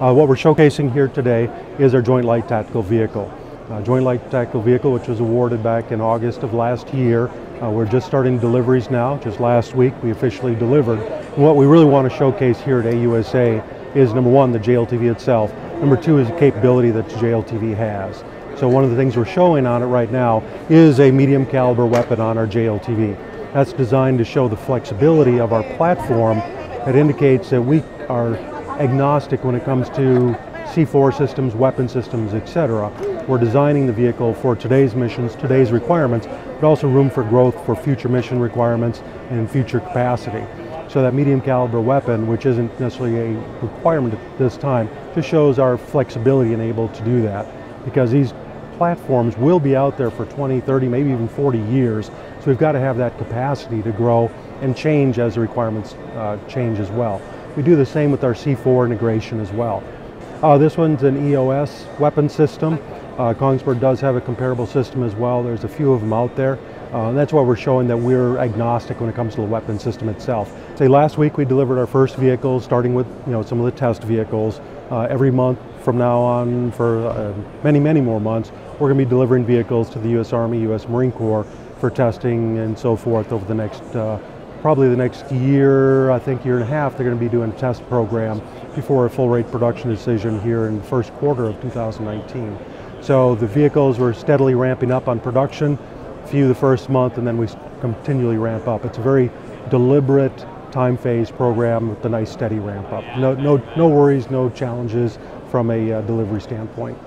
Uh, what we're showcasing here today is our Joint Light Tactical Vehicle. Uh, Joint Light Tactical Vehicle, which was awarded back in August of last year. Uh, we're just starting deliveries now. Just last week, we officially delivered. And what we really want to showcase here at AUSA is number one, the JLTV itself. Number two is the capability that the JLTV has. So one of the things we're showing on it right now is a medium caliber weapon on our JLTV. That's designed to show the flexibility of our platform. It indicates that we are agnostic when it comes to C4 systems, weapon systems, etc. We're designing the vehicle for today's missions, today's requirements, but also room for growth for future mission requirements and future capacity. So that medium caliber weapon, which isn't necessarily a requirement at this time, just shows our flexibility and able to do that. Because these platforms will be out there for 20, 30, maybe even 40 years. So we've got to have that capacity to grow and change as the requirements uh, change as well. We do the same with our C4 integration as well. Uh, this one's an EOS weapon system. Uh, Kongsberg does have a comparable system as well. There's a few of them out there. Uh, that's why we're showing that we're agnostic when it comes to the weapon system itself. Say last week we delivered our first vehicles, starting with you know some of the test vehicles. Uh, every month from now on, for uh, many many more months, we're going to be delivering vehicles to the U.S. Army, U.S. Marine Corps for testing and so forth over the next uh, probably the next year, I think year and a half, they're going to be doing a test program before a full rate production decision here in the first quarter of 2019. So the vehicles were steadily ramping up on production, a few the first month, and then we continually ramp up. It's a very deliberate time phase program with a nice steady ramp up. No, no, no worries, no challenges from a uh, delivery standpoint.